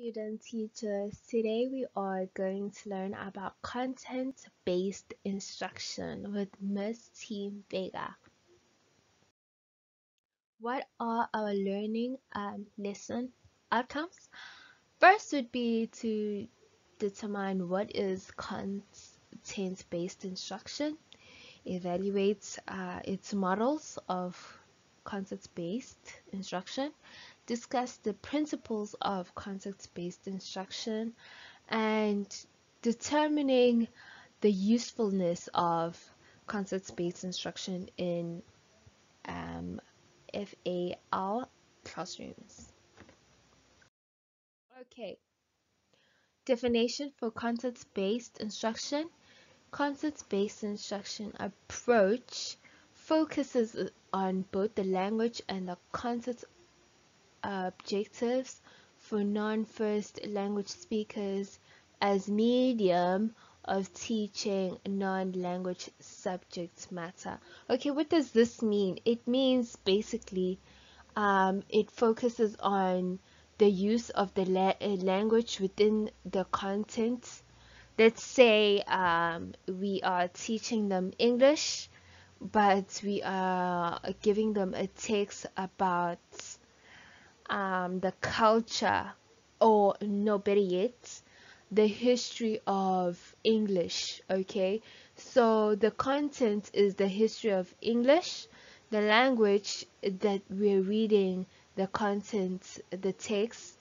student teachers, today we are going to learn about content-based instruction with Miss T Mfeka. What are our learning um, lesson outcomes? First would be to determine what is content-based instruction, evaluate uh, its models of content-based instruction, discuss the principles of context-based instruction and determining the usefulness of context-based instruction in um, FAL classrooms. Okay, definition for context-based instruction. Context-based instruction approach focuses on both the language and the context objectives for non-first language speakers as medium of teaching non-language subject matter. Okay, what does this mean? It means basically um, it focuses on the use of the la language within the content. Let's say um, we are teaching them English, but we are giving them a text about um, the culture, or no better yet, the history of English. Okay, so the content is the history of English, the language that we're reading, the content, the text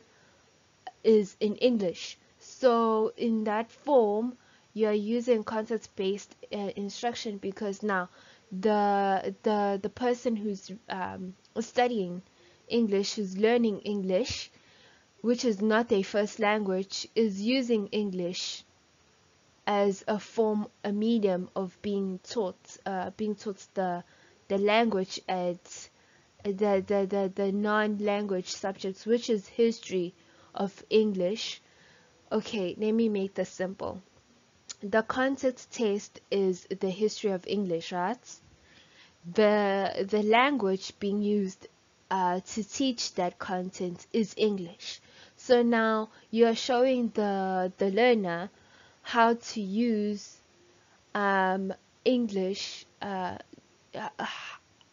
is in English. So in that form, you are using context-based uh, instruction because now the the the person who's um, studying English who's learning English, which is not their first language, is using English as a form, a medium of being taught, uh, being taught the the language at the the the, the non-language subjects, which is history of English. Okay, let me make this simple. The context test is the history of English, right? The the language being used uh, to teach that content is English. So now you are showing the, the learner how to use um, English, uh, uh,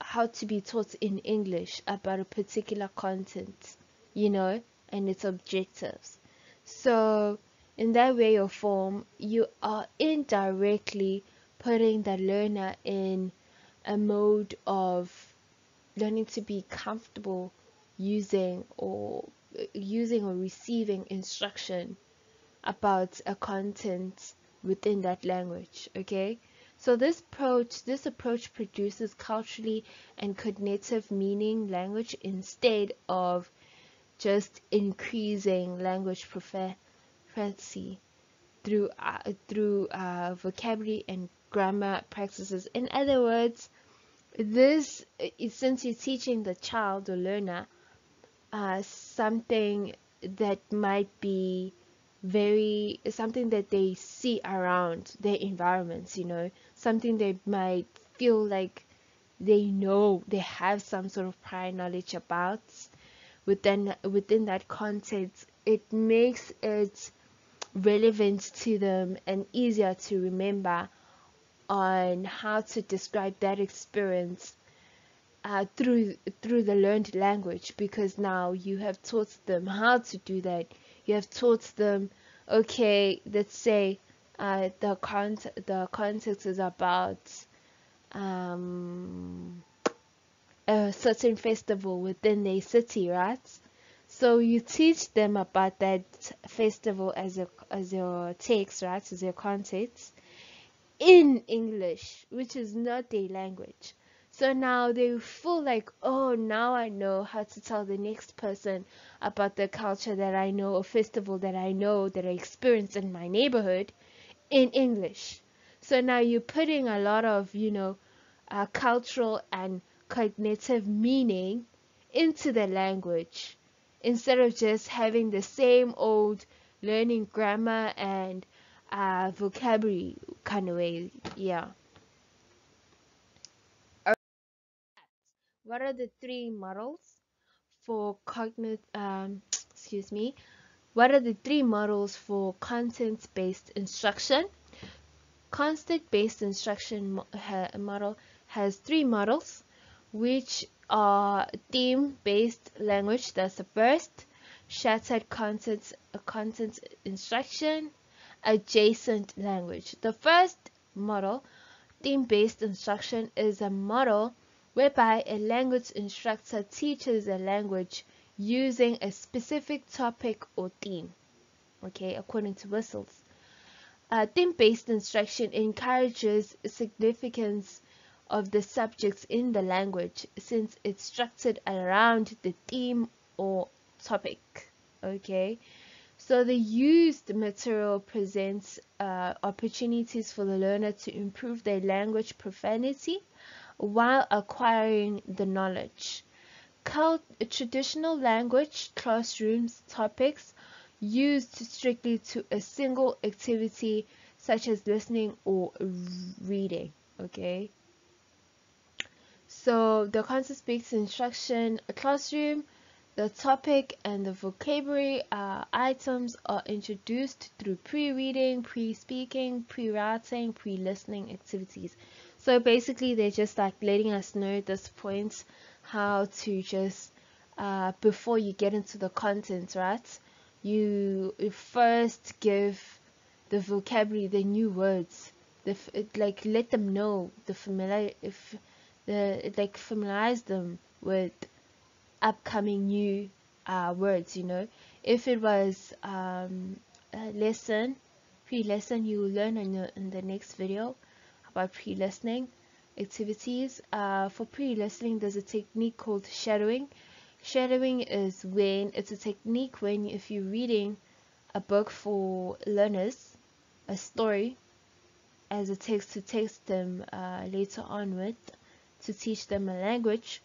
how to be taught in English about a particular content, you know, and its objectives. So in that way or form, you are indirectly putting the learner in a mode of learning to be comfortable using or using or receiving instruction about a content within that language okay? So this approach this approach produces culturally and cognitive meaning language instead of just increasing language proficiency through uh, through uh, vocabulary and grammar practices. In other words this since you're teaching the child or learner uh, something that might be very something that they see around their environments you know something they might feel like they know they have some sort of prior knowledge about within within that context it makes it relevant to them and easier to remember on how to describe that experience uh, through through the learned language because now you have taught them how to do that. You have taught them, okay, let's say uh, the con the context is about um, a certain festival within a city, right? So you teach them about that festival as a as your text, right? As your context in English, which is not their language. So now they feel like, oh, now I know how to tell the next person about the culture that I know, a festival that I know, that I experience in my neighborhood in English. So now you're putting a lot of, you know, uh, cultural and cognitive meaning into the language instead of just having the same old learning grammar and uh, vocabulary kind of way. Yeah. What are the three models for cognitive, um, excuse me, what are the three models for content-based instruction? Content-based instruction model has three models, which are theme-based language, that's the first, sheltered content, content instruction, adjacent language. The first model, theme-based instruction, is a model whereby a language instructor teaches a language using a specific topic or theme, okay, according to Wessels. Uh, theme-based instruction encourages significance of the subjects in the language since it's structured around the theme or topic, okay. So the used material presents uh, opportunities for the learner to improve their language proficiency while acquiring the knowledge. Cult traditional language classrooms topics used strictly to a single activity such as listening or reading okay so the content speaks instruction a classroom the topic and the vocabulary uh, items are introduced through pre-reading pre-speaking pre-writing pre-listening activities. So basically they're just like letting us know at this point how to just uh, before you get into the content right? You first give the vocabulary the new words. The like let them know the familiar if the like familiarize them with upcoming new uh, words you know if it was um, a lesson pre-lesson you will learn in the, in the next video about pre-listening activities. Uh, for pre-listening, there's a technique called shadowing. Shadowing is when it's a technique when if you're reading a book for learners, a story, as a text to text them uh, later on with to teach them a language.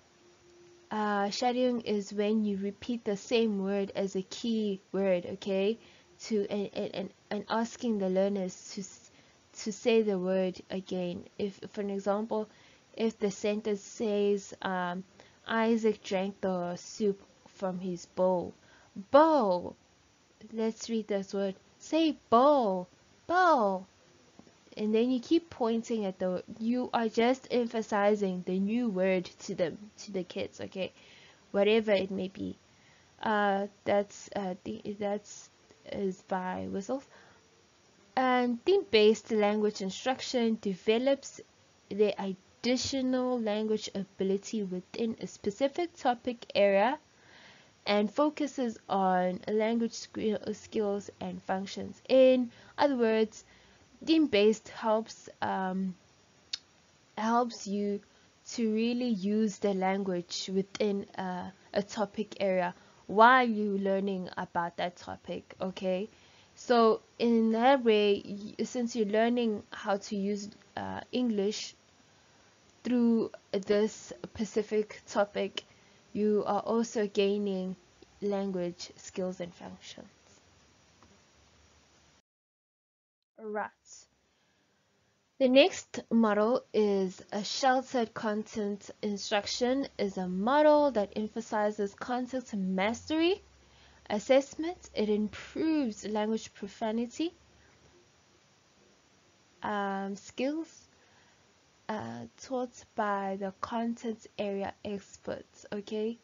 Uh, shadowing is when you repeat the same word as a key word, okay, to and, and, and asking the learners to to say the word again. If, for an example, if the sentence says, um, Isaac drank the soup from his bowl. Bowl. Let's read this word. Say bowl. Bowl. And then you keep pointing at the, you are just emphasizing the new word to them, to the kids, okay? Whatever it may be. Uh, that's, uh, that's, is by Wessels. And theme-based language instruction develops the additional language ability within a specific topic area and focuses on language skills and functions. In other words, theme-based helps um, helps you to really use the language within uh, a topic area while you learning about that topic. Okay, so in that way since you're learning how to use uh, English through this specific topic you are also gaining language skills and functions right the next model is a sheltered content instruction is a model that emphasizes content mastery assessment. It improves language proficiency, um, skills uh, taught by the content area experts. Okay,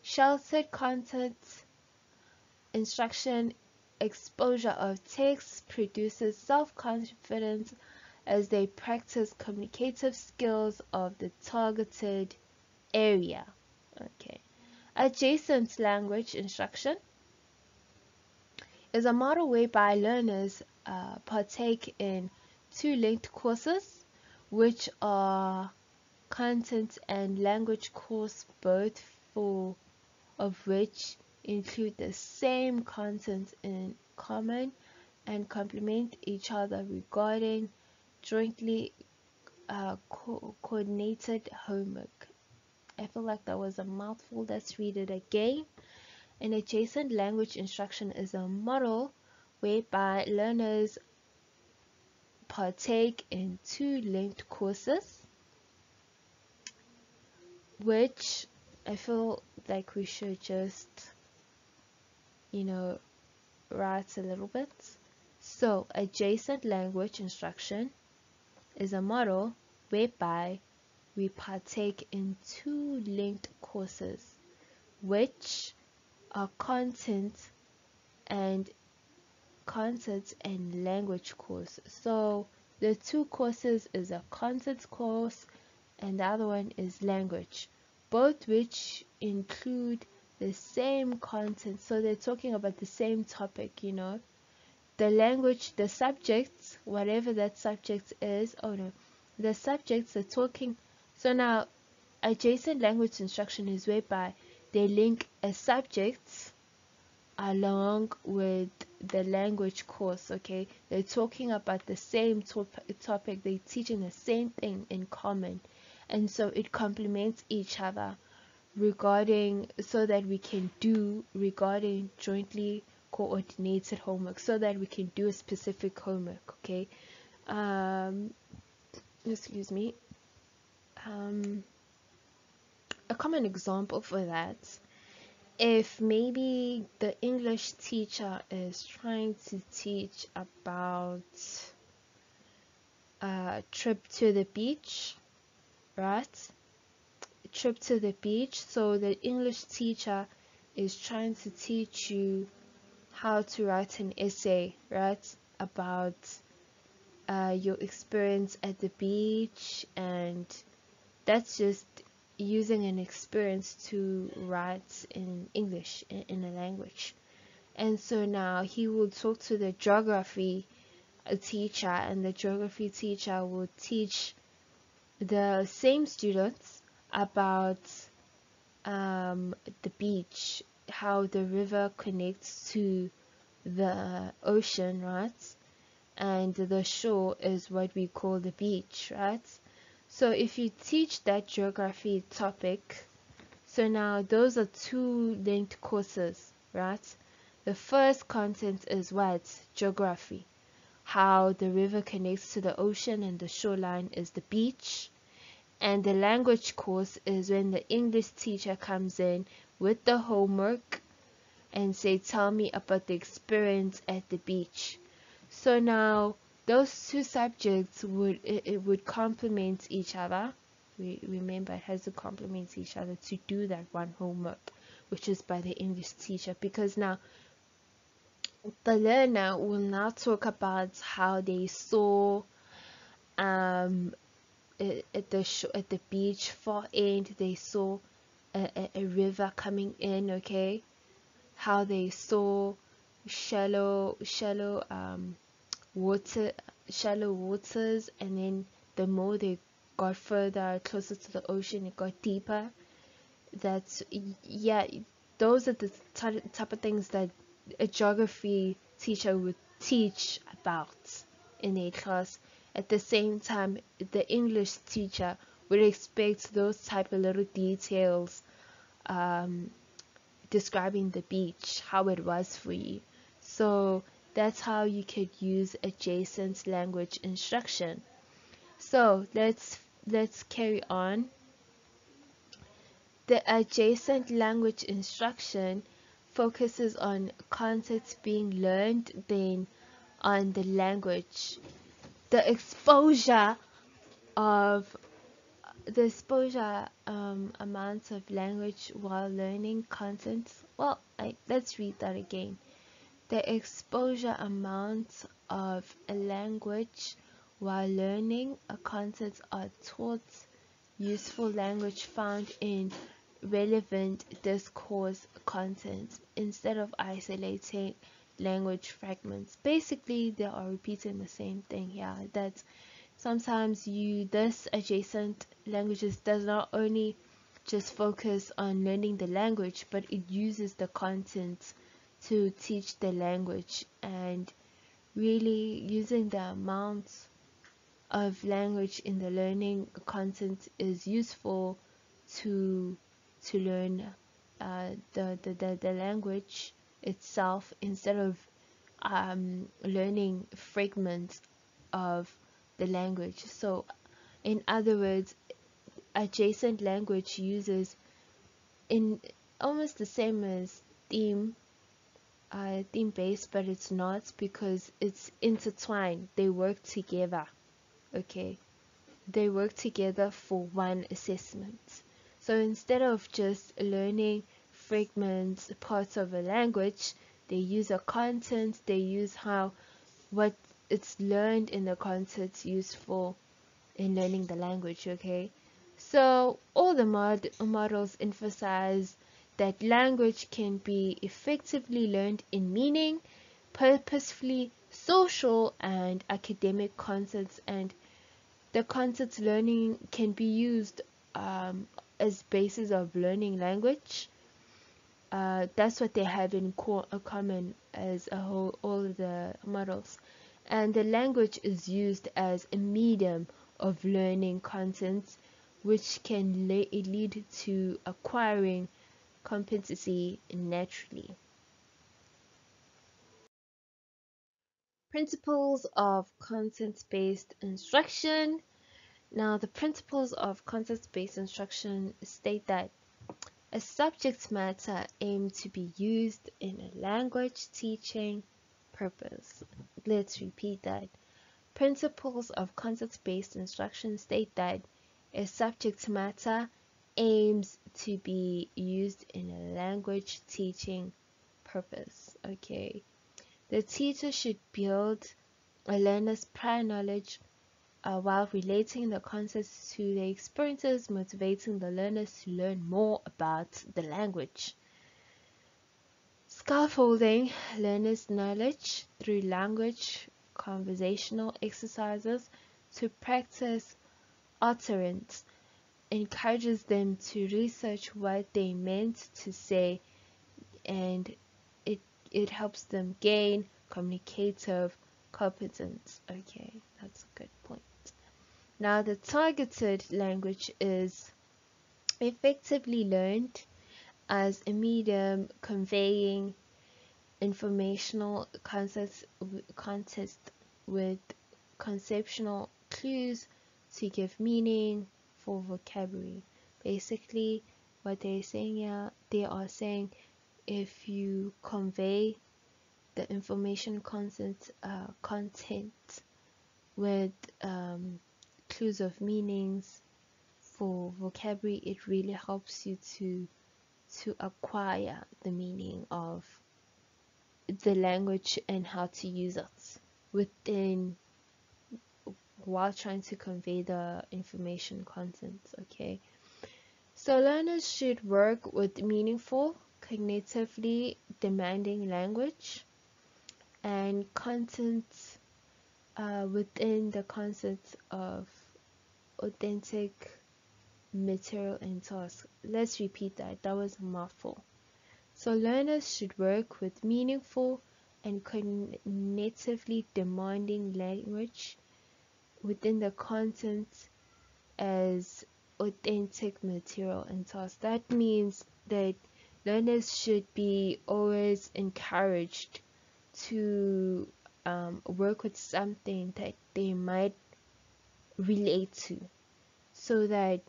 sheltered content instruction exposure of text produces self-confidence as they practice communicative skills of the targeted area. Okay. Adjacent language instruction is a model whereby learners uh, partake in two linked courses which are content and language course both for of which include the same content in common and complement each other regarding jointly uh, co coordinated homework. I feel like that was a mouthful. Let's read it again. An adjacent language instruction is a model whereby learners partake in two linked courses which I feel like we should just you know write a little bit. So, adjacent language instruction is a model whereby we partake in two linked courses which are content and content and language course. So the two courses is a content course and the other one is language, both which include the same content. So they're talking about the same topic, you know. The language, the subjects, whatever that subject is, oh no, the subjects are talking. So now, adjacent language instruction is whereby they link a subject along with the language course okay they're talking about the same top topic they're teaching the same thing in common and so it complements each other regarding so that we can do regarding jointly coordinated homework so that we can do a specific homework okay um excuse me um a common example for that if maybe the English teacher is trying to teach about a trip to the beach, right? Trip to the beach. So the English teacher is trying to teach you how to write an essay, right? About uh, your experience at the beach, and that's just using an experience to write in English in, in a language. And so now he will talk to the geography teacher and the geography teacher will teach the same students about um, the beach, how the river connects to the ocean, right? And the shore is what we call the beach, right? So if you teach that geography topic, so now those are two linked courses, right? The first content is what? Geography. How the river connects to the ocean and the shoreline is the beach. And the language course is when the English teacher comes in with the homework and say, tell me about the experience at the beach. So now those two subjects would it, it would complement each other we remember it has to complement each other to do that one homework which is by the english teacher because now the learner will now talk about how they saw um at the at the beach far end they saw a, a, river coming in okay? How they saw shallow shallow um water shallow waters and then the more they got further closer to the ocean it got deeper. That's yeah those are the type of things that a geography teacher would teach about in a class. At the same time the english teacher would expect those type of little details um, describing the beach how it was for you so that's how you could use adjacent language instruction. So let's let's carry on. The adjacent language instruction focuses on concepts being learned then on the language. The exposure of the exposure um, amount of language while learning content. Well, I, let's read that again the exposure amounts of a language while learning a content are taught useful language found in relevant discourse content instead of isolating language fragments basically they are repeating the same thing here that sometimes you this adjacent languages does not only just focus on learning the language but it uses the content to teach the language and really using the amount of language in the learning content is useful to to learn uh, the, the, the, the language itself instead of um, learning fragments of the language so in other words adjacent language uses in almost the same as theme uh, theme based, but it's not because it's intertwined. They work together. Okay, they work together for one assessment. So instead of just learning fragments, parts of a language, they use a content. They use how what it's learned in the content useful in learning the language. Okay, so all the mod models emphasize that language can be effectively learned in meaning, purposefully, social, and academic concepts and the concepts learning can be used um, as basis of learning language. Uh, that's what they have in co common as a whole, all the models. And the language is used as a medium of learning content, which can lead to acquiring competency naturally. Principles of content-based instruction. Now, the principles of content-based instruction state that a subject matter aimed to be used in a language teaching purpose. Let's repeat that. Principles of content-based instruction state that a subject matter aims to be used in a language teaching purpose. Okay. The teacher should build a learner's prior knowledge uh, while relating the concepts to their experiences, motivating the learners to learn more about the language. Scaffolding learners' knowledge through language conversational exercises to practice utterance encourages them to research what they meant to say and it it helps them gain communicative competence. Okay that's a good point. Now the targeted language is effectively learned as a medium conveying informational concepts context with conceptual clues to give meaning for vocabulary. Basically, what they're saying here, they are saying if you convey the information content uh, content with um, clues of meanings for vocabulary, it really helps you to to acquire the meaning of the language and how to use it within while trying to convey the information content okay? So learners should work with meaningful cognitively demanding language and content uh, within the concept of authentic material and task. Let's repeat that. That was a mouthful so learners should work with meaningful and cognitively demanding language within the content as authentic material and task. That means that learners should be always encouraged to um, work with something that they might relate to so that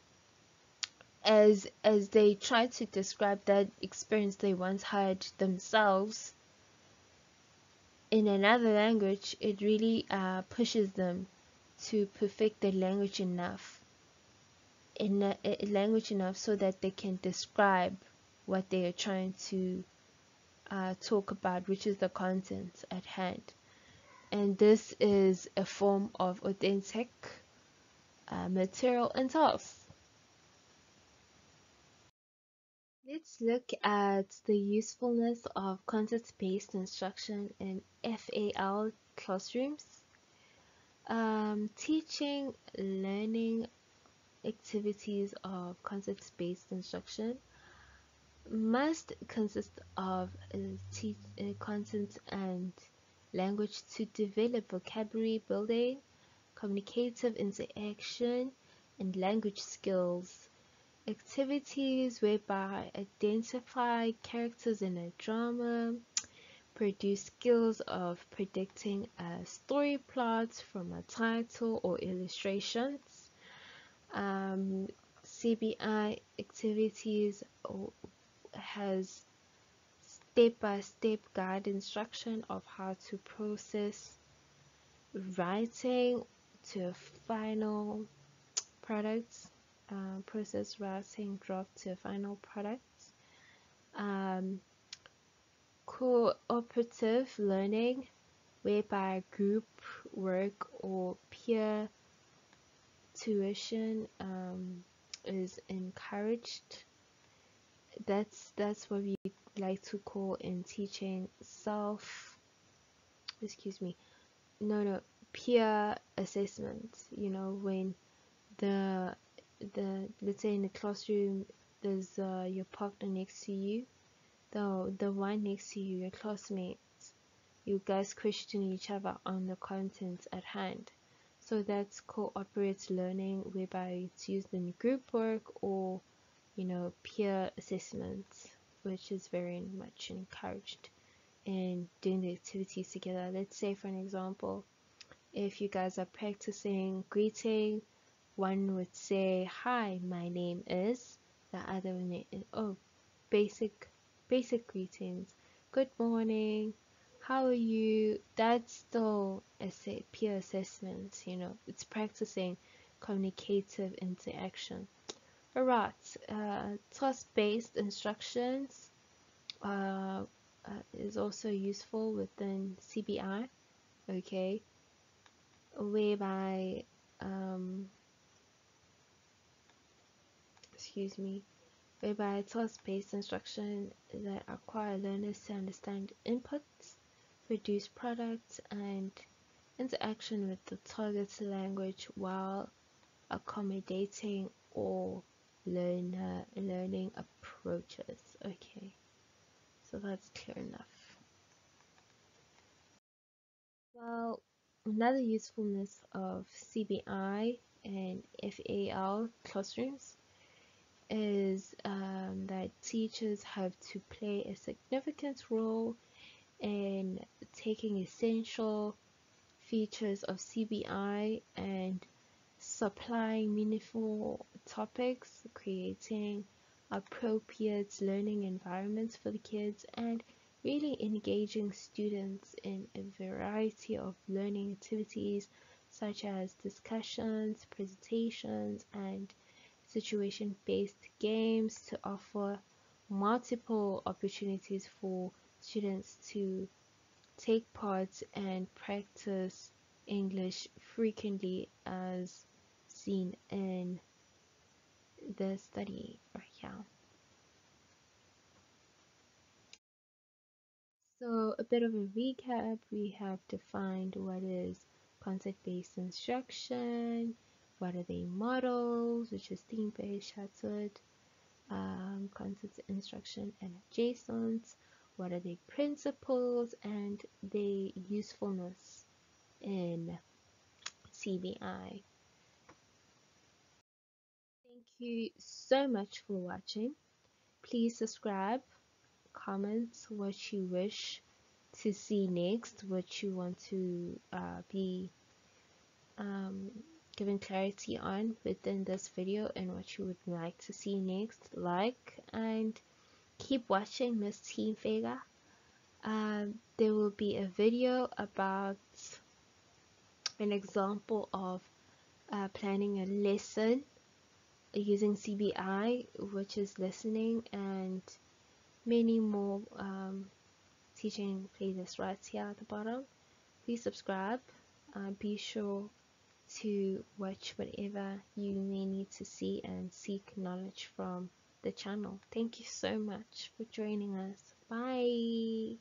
as as they try to describe that experience they once had themselves in another language it really uh, pushes them to perfect the language enough in a, a language enough so that they can describe what they are trying to uh, talk about which is the content at hand. And this is a form of authentic uh, material and tasks Let's look at the usefulness of content-based instruction in FAL classrooms um, teaching learning activities of concept-based instruction must consist of uh, uh, content and language to develop vocabulary building, communicative interaction, and language skills. Activities whereby identify characters in a drama, produce skills of predicting a story plot from a title or illustrations. Um, CBI activities has step-by-step -step guide instruction of how to process writing to a final product uh, process writing draft to final product. Um, cooperative learning whereby group work or peer tuition um, is encouraged. That's that's what we like to call in teaching self excuse me no no peer assessment you know when the the let's say in the classroom there's uh, your partner next to you. The the one next to you your classmates you guys question each other on the content at hand. So that's cooperative learning whereby it's used in group work or you know peer assessments which is very much encouraged in doing the activities together. Let's say for an example if you guys are practicing greeting one would say hi my name is the other one is oh basic basic greetings. Good morning. How are you? That's still a peer assessment you know. It's practicing communicative interaction. Alright uh, task-based instructions uh, uh, is also useful within CBI okay? Whereby um, excuse me whereby task-based instruction that require learners to understand inputs produce products and interaction with the target language while accommodating all learner learning approaches. Okay. So that's clear enough. Well Another usefulness of CBI and FAL classrooms is um, that teachers have to play a significant role in taking essential features of CBI and supplying meaningful topics, creating appropriate learning environments for the kids, and really engaging students in a variety of learning activities such as discussions, presentations, and situation-based games to offer multiple opportunities for students to take part and practice English frequently as seen in the study right here. So a bit of a recap, we have defined what is concept-based instruction, what are the models, which is theme-based, sheltered, um, concept instruction and adjacent, what are the principles and the usefulness in CBI. Thank you so much for watching. Please subscribe comment what you wish to see next, what you want to uh, be um, given clarity on within this video and what you would like to see next. Like and keep watching Miss T Mfeka. Um, there will be a video about an example of uh, planning a lesson using CBI, which is listening and many more um, teaching playlists right here at the bottom please subscribe uh, be sure to watch whatever you may need to see and seek knowledge from the channel. Thank you so much for joining us. Bye